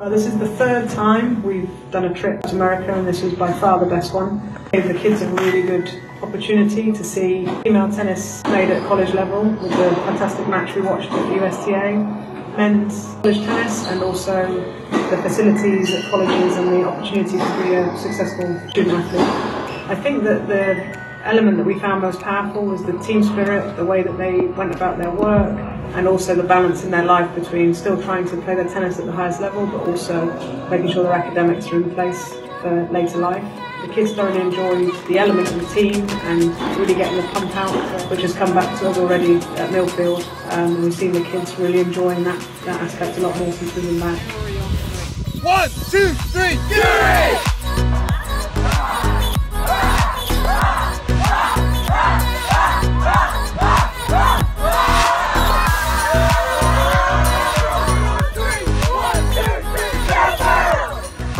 Uh, this is the third time we've done a trip to America, and this is by far the best one. Gave the kids a really good opportunity to see female tennis played at college level with the fantastic match we watched at the USTA, men's college tennis, and also the facilities at colleges and the opportunity to be a successful student athlete. I think that the element that we found most powerful was the team spirit, the way that they went about their work, and also the balance in their life between still trying to play their tennis at the highest level, but also making sure their academics are in place for later life. The kids thoroughly enjoyed the element of the team and really getting the pump out, which has come back to us already at Millfield. Um, we've seen the kids really enjoying that, that aspect a lot more since we've been back. One, two, three!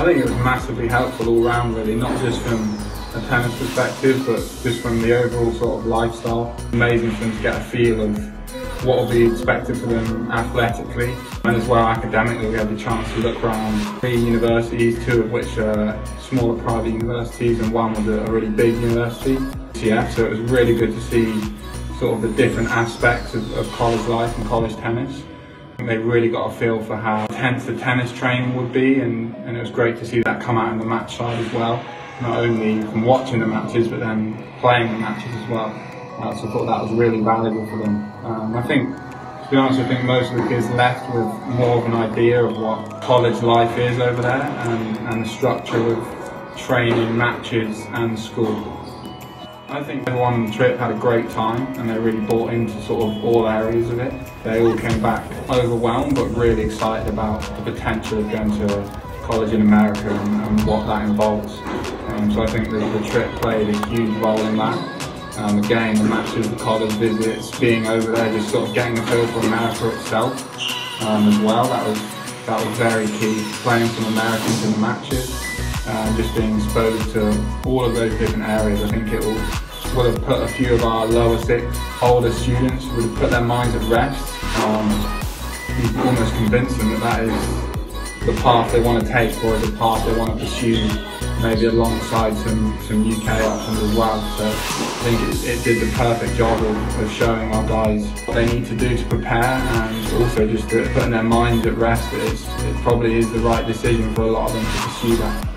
I think it was massively helpful all round really, not just from a tennis perspective, but just from the overall sort of lifestyle. Amazing for them to get a feel of what will be expected for them athletically and as well academically we had the chance to look around three universities, two of which are smaller private universities and one was a really big university, CF, so it was really good to see sort of the different aspects of, of college life and college tennis. They really got a feel for how intense the tennis training would be and, and it was great to see that come out in the match side as well. Not only from watching the matches but then playing the matches as well. Uh, so I thought that was really valuable for them. Um, I think, to be honest, I think most of the kids left with more of an idea of what college life is over there and, and the structure of training, matches and school. I think everyone on the trip had a great time and they really bought into sort of all areas of it. They all came back overwhelmed but really excited about the potential of going to college in America and, and what that involves. Um, so I think the, the trip played a huge role in that. Um, again, the matches, the college visits, being over there, just sort of getting a feel for America itself um, as well. That was that was very key. Playing some Americans in the matches, um, just being exposed to all of those different areas. I think it will would have put a few of our lower six older students, would have put their minds at rest. Um, almost convinced them that that is the path they want to take or the path they want to pursue, maybe alongside some, some UK options as well. So I think it, it did the perfect job of, of, showing our guys what they need to do to prepare and also just putting their minds at rest. It's, it probably is the right decision for a lot of them to pursue that.